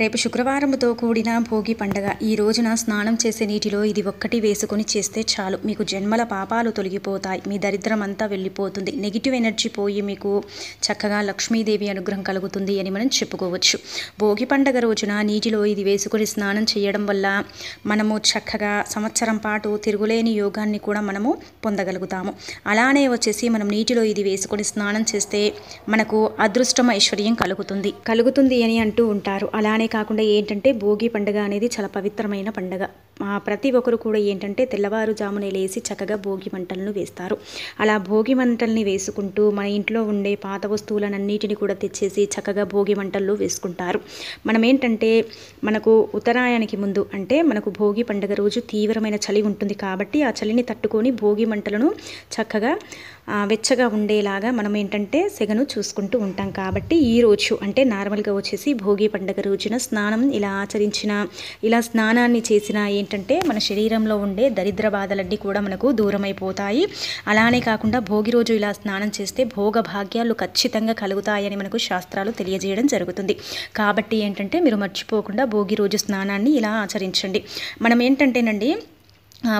రేపు శుక్రవారంతో కూడిన భోగి పండగ. ఈ రోజున స్నానం చేసే నీటిలో ఇది ఒక్కటి వేసుకొని చేస్తే చాలు. మీకు జన్మల పాపాలు తొలగిపోతాయి. మీ దరిద్రం అంతా వెళ్ళిపోతుంది. నెగిటివ్ ఎనర్జీ పోయి మీకు చక్కగా లక్ష్మీదేవి అనుగ్రహం కలుగుతుంది అని మనం చెప్పుకోవచ్చు. భోగి పండగ రోజున నీటిలో ఇది వేసుకొని స్నానం చేయడం వల్ల మనము చక్కగా సంవత్సరం పాటు తిరుగులేని యోగాన్ని కూడా మనము పొందగలుగుతాము. అలానే వచ్చేసి మనం నీటిలో ఇది వేసుకొని స్నానం చేస్తే మనకు అదృష్టం ఐశ్వర్యం కలుగుతుంది. కలుగుతుంది అని అంటూ ఉంటారు. అలానే కాకుండా ఏంటంటే భోగి పండుగ అనేది చాలా పవిత్రమైన పండుగ. ప్రతి ఒక్కరు కూడా ఏంటంటే తెల్లవారుజామునే లేచి చక్కగా భోగి మంటలను వేస్తారు. అలా భోగి మంటల్ని వేసుకుంటూ మన ఇంట్లో ఉండే పాత వస్తువులన్నిటిని కూడా తెచ్చేసి చక్కగా భోగి మంటల్లో వేసుకుంటారు. మనం ఏంటంటే మనకు ఉత్తరాయానికి ముందు అంటే మనకు భోగి పండుగ రోజు తీవ్రమైన చలి ఉంటుంది కాబట్టి ఆ చలిని తట్టుకొని భోగి మంటలను చక్కగా వెచ్చగా ఉండేలాగా మనం ఏంటంటే సెగను చూసుకుంటూ ఉంటాం. కాబట్టి ఈ రోజు అంటే నార్మల్గా వచ్చేసి భోగి పండుగ రోజున స్నానం ఇలా ఆచరించిన ఇలా స్నానాన్ని చేసిన ఏంటంటే మన శరీరంలో ఉండే దరిద్ర బాధలన్నీ కూడా మనకు దూరమైపోతాయి. అలానే కాకుండా భోగి రోజు ఇలా స్నానం చేస్తే భోగ భాగ్యాలు ఖచ్చితంగా కలుగుతాయని మనకు శాస్త్రాలు తెలియజేయడం జరుగుతుంది. కాబట్టి ఏంటంటే మీరు మర్చిపోకుండా భోగి రోజు స్నానాన్ని ఇలా ఆచరించండి. మనం ఏంటంటేనండి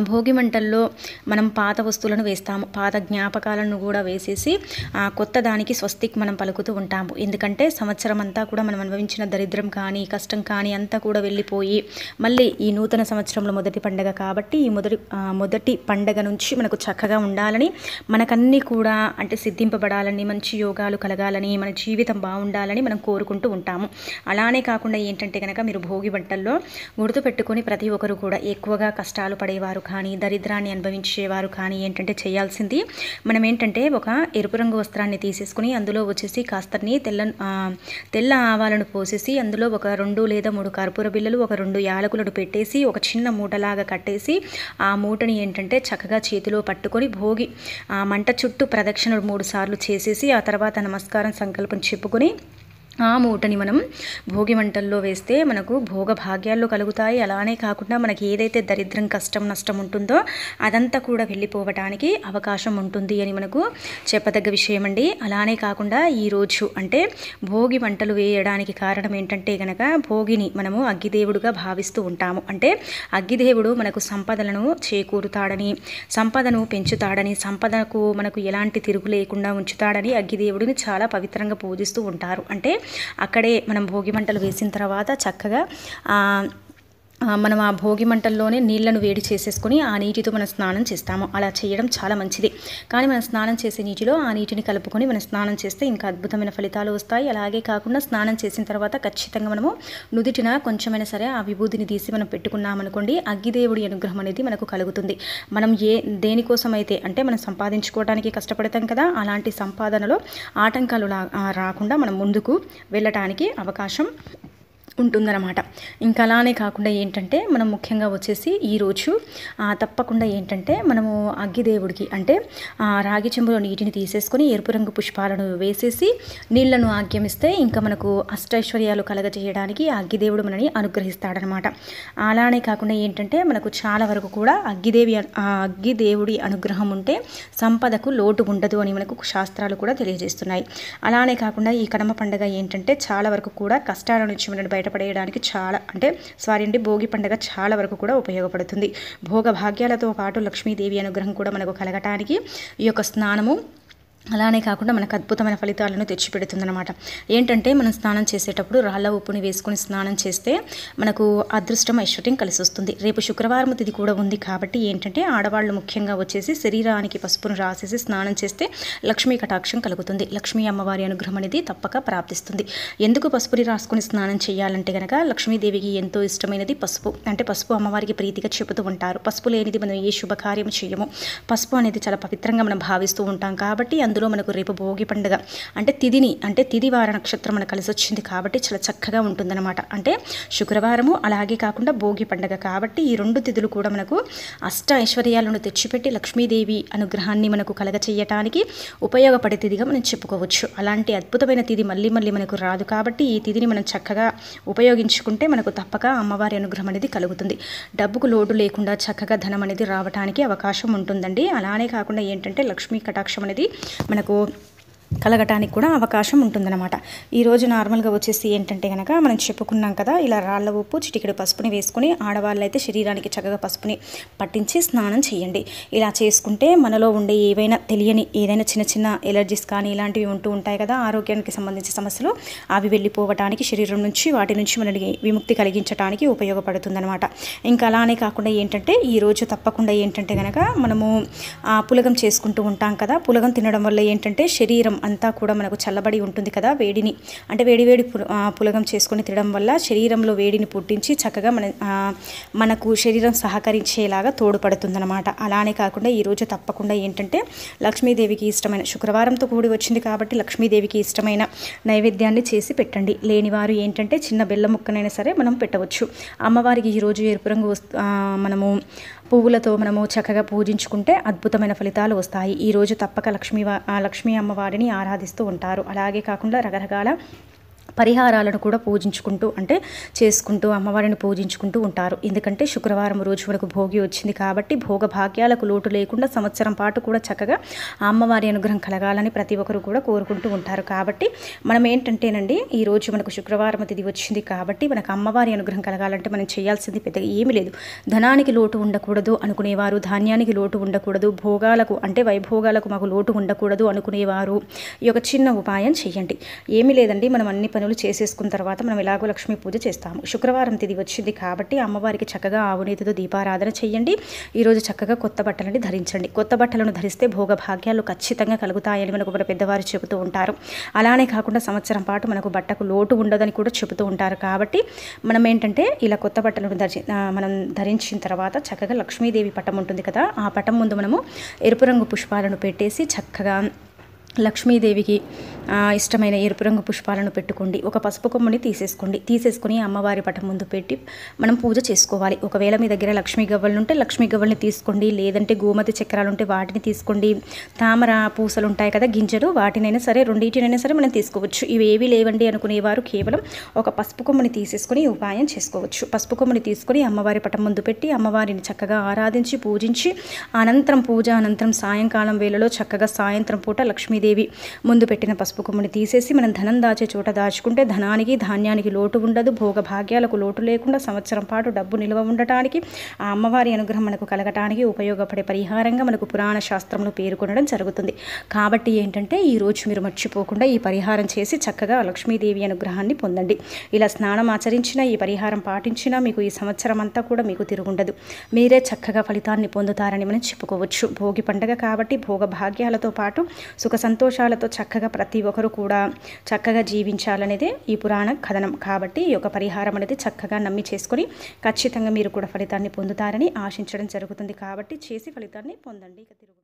భోగి మంటల్లో మనం పాత వస్తువులను వేస్తాము. పాత జ్ఞాపకాలను కూడా వేసేసి ఆ, కొత్త దానికి స్వస్తిక్ మనం పలుకుతూ ఉంటాము. ఎందుకంటే సంవత్సరం అంతా కూడా మనం అనుభవించిన దరిద్రం కానీ కష్టం కానీ అంతా కూడా వెళ్ళిపోయి మళ్ళీ ఈ నూతన సంవత్సరంలో మొదటి పండగ కాబట్టి ఈ మొదటి మొదటి పండగ నుంచి మనకు చక్కగా ఉండాలని మనకన్నీ కూడా అంటే సిద్ధింపబడాలని మంచి యోగాలు కలగాలని మన జీవితం బాగుండాలని మనం కోరుకుంటూ ఉంటాము. అలానే కాకుండా ఏంటంటే కనుక మీరు భోగి వంటల్లో గుర్తుపెట్టుకొని ప్రతి ఒక్కరు కూడా ఎక్కువగా కష్టాలు పడేవారు కానీ దరిద్రాన్ని అనుభవించేవారు కానీ ఏంటంటే చేయాల్సింది మనం ఏంటంటే ఒక ఎరుపు రంగు వస్త్రాన్ని తీసేసుకుని అందులో వచ్చేసి కాస్తని తెల్ల తెల్ల ఆవాలను పోసేసి అందులో ఒక రెండు లేదా మూడు కర్పూర బిళ్ళలు ఒక రెండు యాలకులను పెట్టేసి ఒక చిన్న మూటలాగా కట్టేసి ఆ మూటని ఏంటంటే చక్కగా చేతిలో పట్టుకొని భోగి ఆ మంట చుట్టూ ప్రదక్షిణలు మూడు సార్లు చేసేసి ఆ తర్వాత నమస్కారం సంకల్పం చెప్పుకొని ఆ మూటని మనం భోగి మంటల్లో వేస్తే మనకు భోగ భాగ్యాలు కలుగుతాయి. అలానే కాకుండా మనకి ఏదైతే దరిద్రం కష్టం నష్టం ఉంటుందో అదంతా కూడా వెళ్ళిపోవటానికి అవకాశం ఉంటుంది అని మనకు చెప్పదగ్గ విషయం అండి అలానే కాకుండా ఈరోజు అంటే భోగి మంటలు వేయడానికి కారణం ఏంటంటే గనక భోగిని మనము అగ్గిదేవుడుగా భావిస్తూ ఉంటాము. అంటే అగ్గిదేవుడు మనకు సంపదలను చేకూరుతాడని సంపదను పెంచుతాడని సంపదకు మనకు ఎలాంటి తిరుగు లేకుండా ఉంచుతాడని అగ్గిదేవుడిని చాలా పవిత్రంగా పూజిస్తూ ఉంటారు. అంటే అక్కడే మనం భోగి మంటలు వేసిన తర్వాత చక్కగా మనం ఆ భోగి మంటల్లోనే నీళ్ళను వేడి చేసేసుకొని ఆ నీటితో మనం స్నానం చేస్తాము. అలా చేయడం చాలా మంచిది. కానీ మనం స్నానం చేసే నీటిలో ఆ నీటిని కలుపుకొని మనం స్నానం చేస్తే ఇంకా అద్భుతమైన ఫలితాలు వస్తాయి. అలాగే కాకుండా స్నానం చేసిన తర్వాత ఖచ్చితంగా మనము నుదుటిన కొంచెమైనా సరే ఆ విభూతిని తీసి మనం పెట్టుకున్నామనుకోండి అగ్గిదేవుడి అనుగ్రహం అనేది మనకు కలుగుతుంది. మనం ఏ దేనికోసం అయితే అంటే మనం సంపాదించుకోవడానికి కష్టపడతాం కదా అలాంటి సంపాదనలో ఆటంకాలు లా- రాకుండా మనం ముందుకు వెళ్ళటానికి అవకాశం ఉంటుందన్నమాట ఇంకా అలానే కాకుండా ఏంటంటే మనం ముఖ్యంగా వచ్చేసి ఈరోజు తప్పకుండా ఏంటంటే మనము అగ్గిదేవుడికి అంటే రాగి చెంబులో నీటిని తీసేసుకొని ఎరుపు రంగు పుష్పాలను వేసేసి నీళ్ళను ఆగ్యమిస్తే ఇంకా మనకు అష్టైశ్వర్యాలు కలగజేయడానికి అగ్గిదేవుడు మనని అనుగ్రహిస్తాడనమాట అలానే కాకుండా ఏంటంటే మనకు చాలా వరకు కూడా అగ్గిదేవి అగ్గిదేవుడి అనుగ్రహం ఉంటే సంపదకు లోటు ఉండదు అని మనకు శాస్త్రాలు కూడా తెలియజేస్తున్నాయి. అలానే కాకుండా ఈ కడమ పండుగ ఏంటంటే చాలా వరకు కూడా కష్టాల నుంచి మనం బయటపడేయడానికి చాలా అంటే సారీ అండి భోగి పండుగ చాలా వరకు కూడా ఉపయోగపడుతుంది. భోగ భాగ్యాలతో పాటు లక్ష్మీదేవి అనుగ్రహం కూడా మనకు కలగటానికి ఈ యొక్క స్నానము అలానే కాకుండా మనకు అద్భుతమైన ఫలితాలను తెచ్చిపెడుతుందన్నమాట. ఏంటంటే మనం స్నానం చేసేటప్పుడు రాళ్ళ ఉప్పుని వేసుకుని స్నానం చేస్తే మనకు అదృష్టం ఐశ్వర్యం కలిసి వస్తుంది రేపు శుక్రవారం తిది కూడా ఉంది కాబట్టి ఏంటంటే ఆడవాళ్ళు ముఖ్యంగా వచ్చేసి శరీరానికి పసుపును రాసేసి స్నానం చేస్తే లక్ష్మీ కటాక్షం కలుగుతుంది. లక్ష్మీ అమ్మవారి అనుగ్రహం అనేది తప్పక ప్రాప్తిస్తుంది. ఎందుకు పసుపుని రాసుకుని స్నానం చేయాలంటే కనుక లక్ష్మీదేవికి ఎంతో ఇష్టమైనది పసుపు. అంటే పసుపు అమ్మవారికి ప్రీతిగా చెబుతూ ఉంటారు. పసుపు లేనిది మనం ఏ శుభకార్యం చేయము. పసుపు అనేది చాలా పవిత్రంగా మనం భావిస్తూ ఉంటాం కాబట్టి అందులో మనకు రేపు భోగి పండుగ. అంటే తిథిని అంటే తిథి వార నక్షత్రం మనకు కలిసి వచ్చింది కాబట్టి చాలా చక్కగా ఉంటుందన్నమాట. అంటే శుక్రవారము అలాగే కాకుండా భోగి పండుగ కాబట్టి ఈ రెండు తిథులు కూడా మనకు అష్ట ఐశ్వర్యాలను తెచ్చిపెట్టి లక్ష్మీదేవి అనుగ్రహాన్ని మనకు కలగచేయటానికి ఉపయోగపడే తిథిగా మనం చెప్పుకోవచ్చు. అలాంటి అద్భుతమైన తిథి మళ్ళీ మళ్ళీ మనకు రాదు కాబట్టి ఈ తిథిని మనం చక్కగా ఉపయోగించుకుంటే మనకు తప్పక అమ్మవారి అనుగ్రహం అనేది కలుగుతుంది. డబ్బుకు లోటు లేకుండా చక్కగా ధనం అనేది రావడానికి అవకాశం ఉంటుందండి. అలానే కాకుండా ఏంటంటే లక్ష్మీ కటాక్షం అనేది మనకు కలగటానికి కూడా అవకాశం ఉంటుందన్నమాట. ఈరోజు నార్మల్గా వచ్చేసి ఏంటంటే కనుక మనం చెప్పుకున్నాం కదా ఇలా రాళ్ళ ఉప్పు చిటికెడు పసుపుని వేసుకుని ఆడవాళ్ళు అయితే శరీరానికి చక్కగా పసుపుని పట్టించి స్నానం చేయండి. ఇలా చేసుకుంటే మనలో ఉండే ఏవైనా తెలియని ఏదైనా చిన్న చిన్న ఎలర్జీస్ కానీ ఇలాంటివి ఉంటూ ఉంటాయి కదా ఆరోగ్యానికి సంబంధించిన సమస్యలు అవి వెళ్ళిపోవటానికి శరీరం నుంచి వాటి నుంచి మనకి విముక్తి కలిగించడానికి ఉపయోగపడుతుందన్నమాట. ఇంకా అలానే కాకుండా ఏంటంటే ఈరోజు తప్పకుండా ఏంటంటే కనుక మనము పులగం చేసుకుంటూ ఉంటాం కదా పులగం తినడం వల్ల ఏంటంటే శరీరం అంతా కూడా మనకు చల్లబడి ఉంటుంది కదా వేడిని. అంటే వేడి వేడి పులగం చేసుకొని తినడం వల్ల శరీరంలో వేడిని పుట్టించి చక్కగా మన మనకు శరీరం సహకరించేలాగా తోడ్పడుతుందన్నమాట. అలానే కాకుండా ఈరోజు తప్పకుండా ఏంటంటే లక్ష్మీదేవికి ఇష్టమైన శుక్రవారంతో కూడి వచ్చింది కాబట్టి లక్ష్మీదేవికి ఇష్టమైన నైవేద్యాన్ని చేసి పెట్టండి. లేనివారు ఏంటంటే చిన్న బెల్ల ముక్కనైనా సరే మనం పెట్టవచ్చు. అమ్మవారికి ఈరోజు ఎరుపు రంగు వస్తు మనము పువ్వులతో మనము చక్కగా పూజించుకుంటే అద్భుతమైన ఫలితాలు వస్తాయి. ఈరోజు తప్పక లక్ష్మీ వా- లక్ష్మీ అమ్మవారిని ఆరాధిస్తూ ఉంటారు. అలాగే కాకుండా రకరకాల పరిహారాలను కూడా పూజించుకుంటూ అంటే చేసుకుంటూ అమ్మవారిని పూజించుకుంటూ ఉంటారు. ఎందుకంటే శుక్రవారం రోజు మనకు భోగి వచ్చింది కాబట్టి భోగ భాగ్యాలకు లోటు లేకుండా సంవత్సరం పాటు కూడా చక్కగా ఆ అమ్మవారి అనుగ్రహం కలగాలని ప్రతి ఒక్కరు కూడా కోరుకుంటూ ఉంటారు. కాబట్టి మనం ఏంటంటేనండి ఈ రోజు మనకు శుక్రవారం తిది వచ్చింది కాబట్టి మనకు అమ్మవారి అనుగ్రహం కలగాలంటే మనం చేయాల్సింది పెద్దగా ఏమీ లేదు. ధనానికి లోటు ఉండకూడదు అనుకునేవారు ధాన్యానికి లోటు ఉండకూడదు భోగాలకు అంటే వైభోగాలకు మాకు లోటు ఉండకూడదు అనుకునేవారు. ఈ యొక్క చిన్న ఉపాయం చేయండి. ఏమీ లేదండి మనం అన్ని పనులు చేసేసుకున్న తర్వాత మనం ఎలాగో లక్ష్మీ పూజ చేస్తాము. శుక్రవారం తిది వచ్చింది కాబట్టి అమ్మవారికి చక్కగా ఆవునేతితో దీపారాధన చేయండి. ఈరోజు చక్కగా కొత్త బట్టలని ధరించండి. కొత్త బట్టలను ధరిస్తే భోగభాగ్యాలు ఖచ్చితంగా కలుగుతాయని మనకు మన పెద్దవారు చెబుతూ ఉంటారు. అలానే కాకుండా సంవత్సరం పాటు మనకు బట్టకు లోటు ఉండదని కూడా చెబుతూ ఉంటారు కాబట్టి మనం ఏంటంటే ఇలా కొత్త బట్టలను ధరి మనం ధరించిన తర్వాత చక్కగా లక్ష్మీదేవి పటం ఉంటుంది కదా ఆ పటం ముందు మనము ఎరుపు రంగు పుష్పాలను పెట్టేసి చక్కగా లక్ష్మీదేవికి ఇష్టమైన ఎరుపు రంగు పుష్పాలను పెట్టుకోండి. ఒక పసుపు కొమ్మని తీసేసుకోండి. తీసేసుకొని అమ్మవారి పటం ముందు పెట్టి మనం పూజ చేసుకోవాలి. ఒకవేళ మీ దగ్గర లక్ష్మీ గవ్వలు ఉంటే లక్ష్మీ గవ్వల్ని తీసుకోండి. లేదంటే గోమతి చక్రాలు ఉంటే వాటిని తీసుకోండి. తామర పూసలు ఉంటాయి కదా గింజలు వాటినైనా సరే రెండింటినైనా సరే మనం తీసుకోవచ్చు. ఇవి ఏవి లేవండి అనుకునేవారు కేవలం ఒక పసుపు కొమ్మని తీసేసుకొని ఉపాయం చేసుకోవచ్చు. పసుపు కొమ్మని తీసుకొని అమ్మవారి పటం ముందు పెట్టి అమ్మవారిని చక్కగా ఆరాధించి పూజించి అనంతరం పూజ అనంతరం సాయంకాలం వేళలో చక్కగా సాయంత్రం పూట లక్ష్మీదేవి ముందు పెట్టిన పసుపు కొమ్మని తీసేసి మనం ధనం దాచే చోట దాచుకుంటే ధనానికి ధాన్యానికి లోటు ఉండదు. భోగ భాగ్యాలకు లోటు లేకుండా సంవత్సరం పాటు డబ్బు నిల్వ ఉండటానికి ఆ అమ్మవారి అనుగ్రహం మనకు కలగటానికి ఉపయోగపడే పరిహారంగా మనకు పురాణ శాస్త్రంలో పేర్కొనడం జరుగుతుంది. కాబట్టి ఏంటంటే ఈ రోజు మీరు మర్చిపోకుండా ఈ పరిహారం చేసి చక్కగా లక్ష్మీదేవి అనుగ్రహాన్ని పొందండి. ఇలా స్నానం ఆచరించినా ఈ పరిహారం పాటించినా మీకు ఈ సంవత్సరం అంతా కూడా మీకు తిరుగుండదు. మీరే చక్కగా ఫలితాన్ని పొందుతారని మనం చెప్పుకోవచ్చు. భోగి పండగ కాబట్టి భోగ భాగ్యాలతో పాటు సుఖ సంతోషాలతో చక్కగా ప్రతి ఒకరు కూడా చక్కగా జీవించాలనేదే ఈ పురాణ కథనం. కాబట్టి ఈ యొక్క పరిహారం అనేది చక్కగా నమ్మి చేసుకొని ఖచ్చితంగా మీరు కూడా ఫలితాన్ని పొందుతారని ఆశించడం జరుగుతుంది. కాబట్టి చేసి ఫలితాన్ని పొందండి. ఇక తిరుగు